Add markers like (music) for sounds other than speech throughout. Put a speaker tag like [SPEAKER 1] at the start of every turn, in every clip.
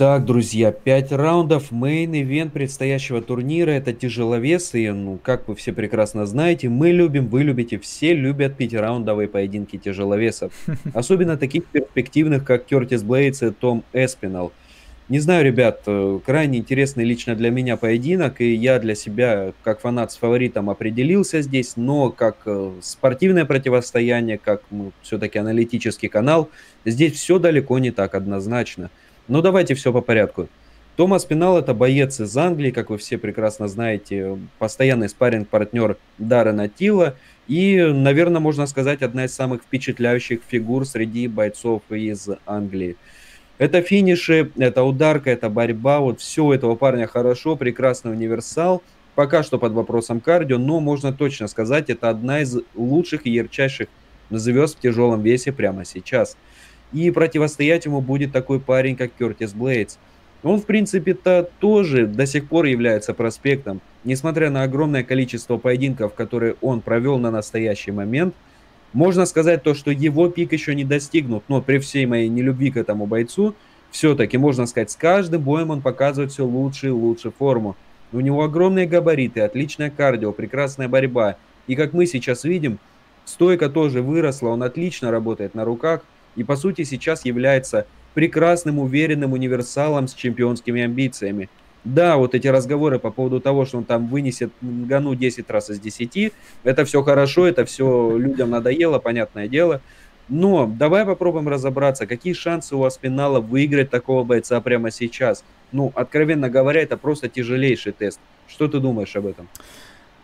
[SPEAKER 1] Так, друзья, 5 раундов, main event предстоящего турнира, это тяжеловесы, ну, как вы все прекрасно знаете, мы любим, вы любите, все любят пятираундовые поединки тяжеловесов. (laughs) Особенно таких перспективных, как Кертис Блейдс и Том Эспинал. Не знаю, ребят, э, крайне интересный лично для меня поединок, и я для себя, как фанат с фаворитом, определился здесь, но как э, спортивное противостояние, как ну, все-таки аналитический канал, здесь все далеко не так однозначно. Ну, давайте все по порядку. Томас Пинал это боец из Англии, как вы все прекрасно знаете, постоянный спарринг-партнер Даррена Тила и, наверное, можно сказать, одна из самых впечатляющих фигур среди бойцов из Англии. Это финиши, это ударка, это борьба, вот все у этого парня хорошо, прекрасный универсал, пока что под вопросом кардио, но можно точно сказать, это одна из лучших и ярчайших звезд в тяжелом весе прямо сейчас – и противостоять ему будет такой парень, как Кертис Блейдс. Он, в принципе-то, тоже до сих пор является проспектом. Несмотря на огромное количество поединков, которые он провел на настоящий момент, можно сказать то, что его пик еще не достигнут. Но при всей моей нелюбви к этому бойцу, все-таки, можно сказать, с каждым боем он показывает все лучше и лучше форму. У него огромные габариты, отличная кардио, прекрасная борьба. И как мы сейчас видим, стойка тоже выросла, он отлично работает на руках – и по сути сейчас является прекрасным, уверенным универсалом с чемпионскими амбициями. Да, вот эти разговоры по поводу того, что он там вынесет Гану 10 раз из 10, это все хорошо, это все людям надоело, понятное дело. Но давай попробуем разобраться, какие шансы у Аспинала выиграть такого бойца прямо сейчас. Ну, откровенно говоря, это просто тяжелейший тест. Что ты думаешь об этом?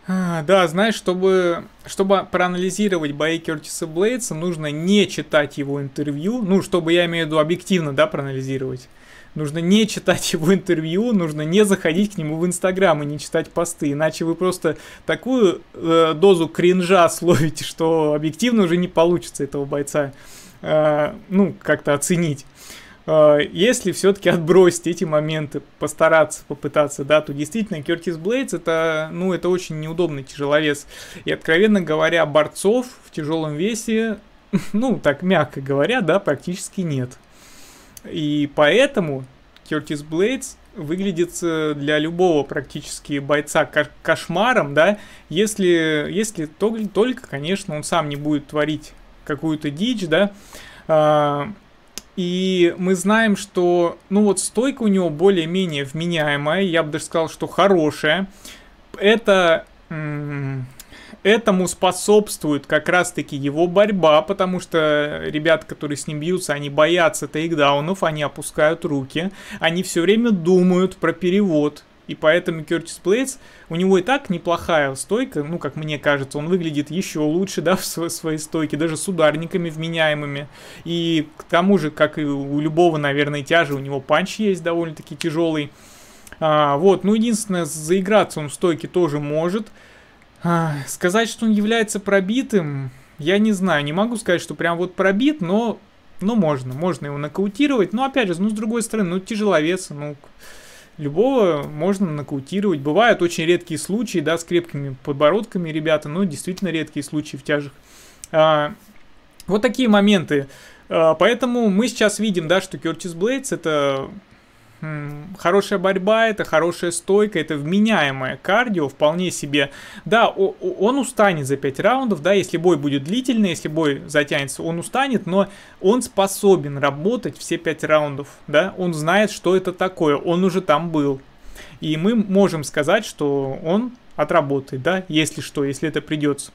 [SPEAKER 2] А, да, знаешь, чтобы, чтобы проанализировать бои Кертиса Блейдса, нужно не читать его интервью, ну, чтобы я имею в виду объективно, да, проанализировать. Нужно не читать (laughs) его интервью, нужно не заходить к нему в Инстаграм и не читать посты, иначе вы просто такую э, дозу кринжа (laughs) словите, что объективно уже не получится этого бойца, э, ну, как-то оценить. А, если все-таки отбросить эти моменты, постараться, попытаться, да, то действительно Кертис Блейдс это, ну, это очень неудобный тяжеловес. И, откровенно говоря, борцов в тяжелом весе, (laughs) ну, так мягко говоря, да, практически нет. И поэтому Кертис Блейдс выглядит э, для любого практически бойца кошмаром, да, если, если только, только, конечно, он сам не будет творить какую-то дичь, да, а, и мы знаем, что, ну вот, стойка у него более-менее вменяемая, я бы даже сказал, что хорошая. Это этому способствует как раз-таки его борьба, потому что ребят, которые с ним бьются, они боятся тейкдаунов, они опускают руки, они все время думают про перевод, и поэтому Кертис Плейтс, у него и так неплохая стойка, ну, как мне кажется, он выглядит еще лучше, да, в своей стойке, даже с ударниками вменяемыми. И к тому же, как и у любого, наверное, тяжа, у него панч есть довольно-таки тяжелый. А, вот, ну, единственное, заиграться он в стойке тоже может. А, сказать, что он является пробитым, я не знаю, не могу сказать, что прям вот пробит, но, ну, можно, можно его нокаутировать. Но, опять же, ну, с другой стороны, ну, тяжеловес, ну, любого можно нокаутировать. Бывают очень редкие случаи, да, с крепкими подбородками ребята, но действительно редкие случаи в тяжах. А, вот такие моменты. А, поэтому мы сейчас видим, да, что Кертис Блейдс это хорошая борьба, это хорошая стойка, это вменяемое кардио, вполне себе. Да, он устанет за 5 раундов, да, если бой будет длительный, если бой затянется, он устанет, но он способен работать все 5 раундов, да, он знает, что это такое, он уже там был. И мы можем сказать, что он отработает, да, если что, если это придется.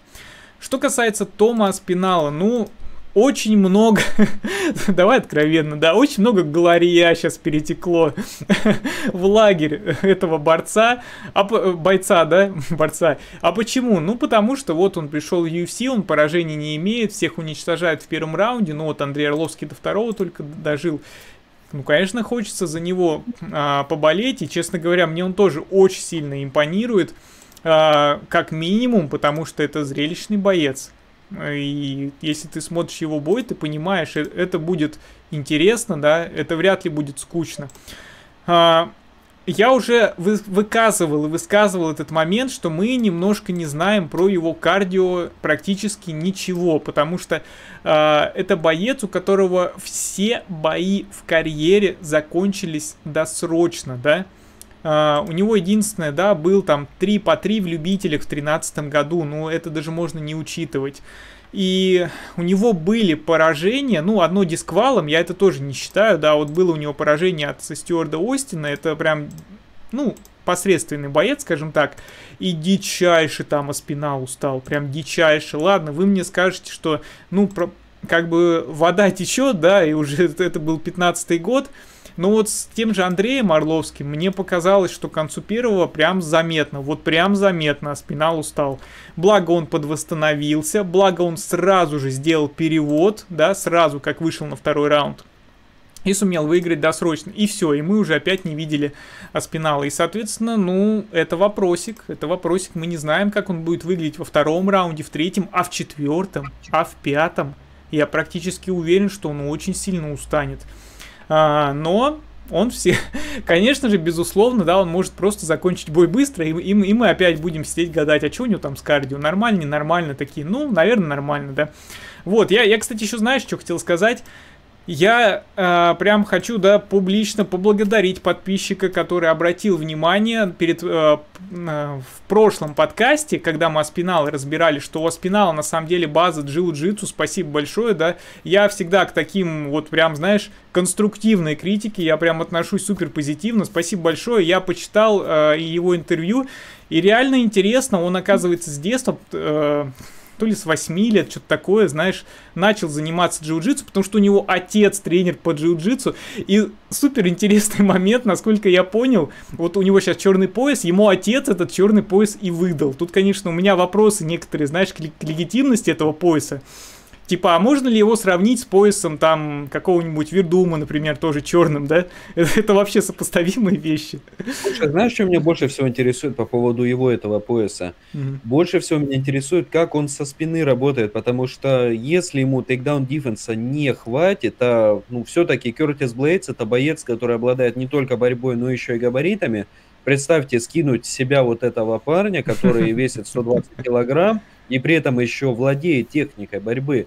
[SPEAKER 2] Что касается Тома Спинала, ну, очень много, (laughs) давай откровенно, да, очень много глария сейчас перетекло (laughs) в лагерь этого борца, а, бойца, да, (laughs) борца. А почему? Ну, потому что вот он пришел в UFC, он поражений не имеет, всех уничтожает в первом раунде, ну вот Андрей Орловский до второго только дожил. Ну, конечно, хочется за него а, поболеть, и, честно говоря, мне он тоже очень сильно импонирует, а, как минимум, потому что это зрелищный боец. И если ты смотришь его бой, ты понимаешь, э, это будет интересно, да, это вряд ли будет скучно. А, я уже вы, выказывал и высказывал этот момент, что мы немножко не знаем про его кардио практически ничего, потому что э, это боец, у которого все бои в карьере закончились досрочно, да. Uh, у него единственное, да, был там 3 по 3 в любителях в 2013 году, но это даже можно не учитывать. И у него были поражения, ну, одно дисквалом, я это тоже не считаю, да, вот было у него поражение от Стюарда Остина, это прям, ну, посредственный боец, скажем так, и дичайше там спина устал, прям дичайше. Ладно, вы мне скажете, что, ну, про, как бы вода течет, да, и уже (laughs) это был 15-й год, но вот с тем же Андреем Орловским мне показалось, что к концу первого прям заметно, вот прям заметно, а спина устал. Благо он подвосстановился, благо он сразу же сделал перевод, да, сразу как вышел на второй раунд и сумел выиграть досрочно. И все, и мы уже опять не видели Аспинала. И, соответственно, ну, это вопросик. Это вопросик. Мы не знаем, как он будет выглядеть во втором раунде, в третьем, а в четвертом, а в пятом. Я практически уверен, что он очень сильно устанет. А, но он все, (laughs) конечно же, безусловно, да, он может просто закончить бой быстро, и, и, и мы опять будем сидеть гадать, а что у него там с кардио, нормально, ненормально, такие, ну, наверное, нормально, да. Вот, я, я, кстати, еще знаешь, что хотел сказать, я э, прям хочу, да, публично поблагодарить подписчика, который обратил внимание перед, э, э, в прошлом подкасте, когда мы Аспинал разбирали, что у Аспинала на самом деле база джиу-джитсу, спасибо большое, да. Я всегда к таким вот прям, знаешь, конструктивной критике, я прям отношусь супер позитивно, спасибо большое. Я почитал э, его интервью, и реально интересно, он оказывается с детства... Э, то ли с 8 лет, что-то такое, знаешь, начал заниматься джиу-джитсу, потому что у него отец тренер по джиу-джитсу. И супер интересный (laughs) момент, насколько я понял, вот у него сейчас черный пояс, ему отец этот черный пояс и выдал. Тут, конечно, у меня вопросы некоторые, знаешь, к легитимности этого пояса. Типа, а можно ли его сравнить с поясом там какого-нибудь Вердума, например, тоже черным, да? (laughs) Это, это вообще сопоставимые вещи.
[SPEAKER 1] Слушай, знаешь, что меня больше всего интересует по поводу его этого пояса? Угу. Больше всего меня интересует, как он со спины работает, потому что если ему тейкдаун дефенса не хватит, а ну все-таки Кертис Блейдс это боец, который обладает не только борьбой, но еще и габаритами. Представьте, скинуть себя вот этого парня, который (laughs) весит 120 килограмм, и при этом еще владеет техникой борьбы.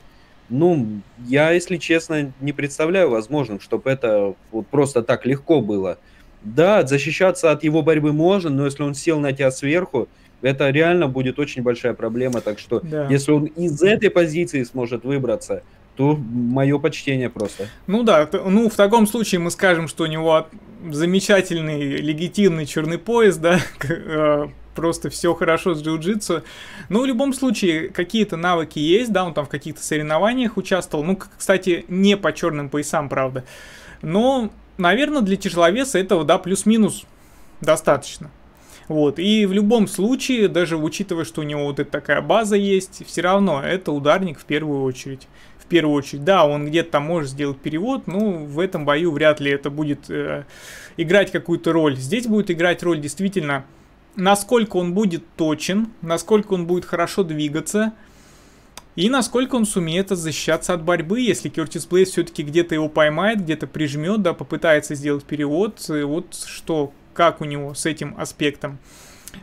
[SPEAKER 1] Ну, я, если честно, не представляю возможным, чтобы это вот просто так легко было. Да, защищаться от его борьбы можно, но если он сел на тебя сверху, это реально будет очень большая проблема. Так что, да. если он из этой позиции сможет выбраться, то мое почтение просто.
[SPEAKER 2] Ну да, ну в таком случае мы скажем, что у него замечательный легитимный черный пояс, да, (laughs) э, просто все хорошо с джиу-джитсу. Но в любом случае, какие-то навыки есть, да, он там в каких-то соревнованиях участвовал. Ну, кстати, не по черным поясам, правда. Но, наверное, для тяжеловеса этого, да, плюс-минус достаточно. Вот, и в любом случае, даже учитывая, что у него вот эта такая база есть, все равно это ударник в первую очередь. В первую очередь, да, он где-то там может сделать перевод, но в этом бою вряд ли это будет э, играть какую-то роль. Здесь будет играть роль действительно насколько он будет точен, насколько он будет хорошо двигаться, и насколько он сумеет защищаться от борьбы, если Кертис Блейз все-таки где-то его поймает, где-то прижмет, да, попытается сделать перевод. И вот что, как у него с этим аспектом.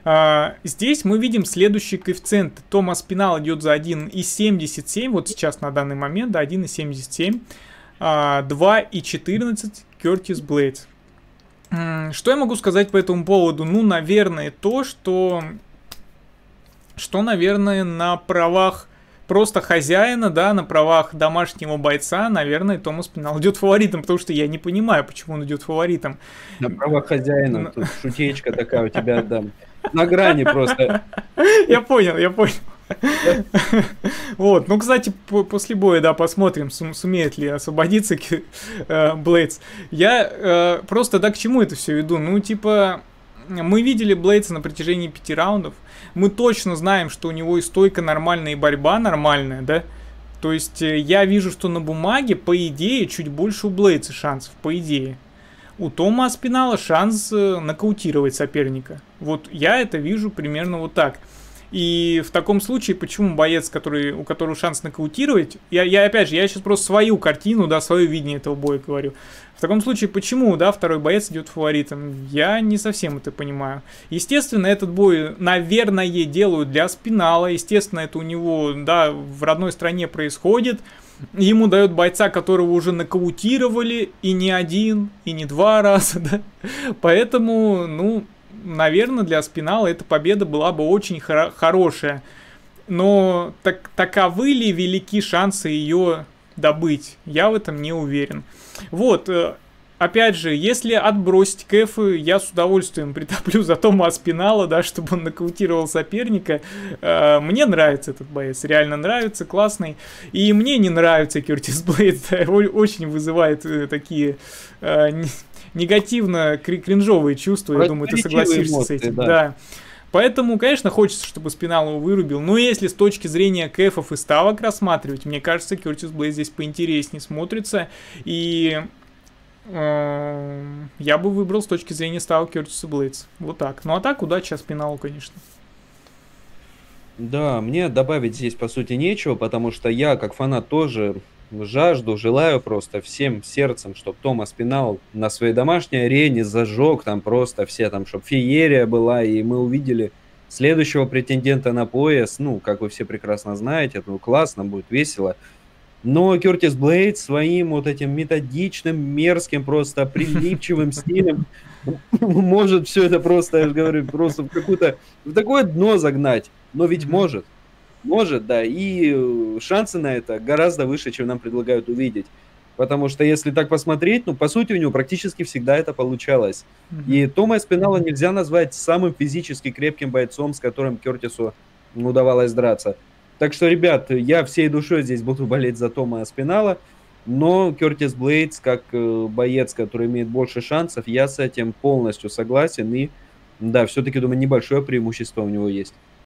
[SPEAKER 2] А, здесь мы видим следующий коэффициент. Томас Пинал идет за 1,77, вот сейчас на данный момент, да, 1,77. А, 2,14 Кертис Блейдс. Что я могу сказать по этому поводу? Ну, наверное, то, что... Что, наверное, на правах просто хозяина, да, на правах домашнего бойца, наверное, Томас Пинал идет фаворитом, потому что я не понимаю, почему он идет фаворитом.
[SPEAKER 1] На правах хозяина, тут шутечка такая у тебя, да, на грани просто. (laughs)
[SPEAKER 2] Я понял, я понял. Вот, ну, кстати, после боя, да, посмотрим, сумеет ли освободиться э, Блейдс. Я э, просто, да, к чему это все веду? Ну, типа, мы видели Блейдса на протяжении пяти раундов. Мы точно знаем, что у него и стойка нормальная, и борьба нормальная, да? То есть э, я вижу, что на бумаге, по идее, чуть больше у Блейдса шансов, по идее. У Тома Аспинала шанс нокаутировать соперника. Вот я это вижу примерно вот так. И в таком случае, почему боец, который, у которого шанс нокаутировать, я, я опять же, я сейчас просто свою картину, да, свое видение этого боя говорю. В таком случае, почему, да, второй боец идет фаворитом? Я не совсем это понимаю. Естественно, этот бой, наверное, делают для спинала. Естественно, это у него, да, в родной стране происходит. Ему дают бойца, которого уже нокаутировали, и не один, и не два раза, (laughs) да. Поэтому, ну, наверное, для Спинала эта победа была бы очень хоро- хорошая. Но так, таковы ли велики шансы ее добыть? Я в этом не уверен. Вот, э, опять же, если отбросить кэфы, я с удовольствием (laughs) притоплю за Тома Аспинала, да, чтобы он нокаутировал соперника. Э, мне нравится этот боец, реально нравится, классный. И мне не нравится Кертис Блейд, (laughs) очень вызывает э, такие негативно кринжовые чувства, я думаю, ты согласишься эмоции, с этим. Да. да. Поэтому, конечно, хочется, чтобы Спинал его вырубил. Но если с точки зрения кэфов и ставок рассматривать, мне кажется, Кертис Блейз здесь поинтереснее смотрится. И э, я бы выбрал с точки зрения ставок Кертиса Блейдс. Вот так. Ну а так, удачи Спиналу, конечно.
[SPEAKER 1] Да, мне добавить здесь, по сути, нечего, потому что я, как фанат, тоже жажду, желаю просто всем сердцем, чтобы Томас Пинал на своей домашней арене зажег там просто все, там, чтобы феерия была, и мы увидели следующего претендента на пояс, ну, как вы все прекрасно знаете, ну, классно, будет весело. Но Кертис Блейд своим вот этим методичным, мерзким, просто прилипчивым (laughs) стилем может все это просто, я же говорю, просто в какую-то, в такое дно загнать. Но ведь может. Может, да. И э, шансы на это гораздо выше, чем нам предлагают увидеть. Потому что если так посмотреть, ну, по сути, у него практически всегда это получалось. Mm-hmm. И Тома Эспинала нельзя назвать самым физически крепким бойцом, с которым Кертису удавалось драться. Так что, ребят, я всей душой здесь буду болеть за Тома Эспинала, но Кертис Блейдс, как э, боец, который имеет больше шансов, я с этим полностью согласен. И, да, все-таки, думаю, небольшое преимущество у него есть.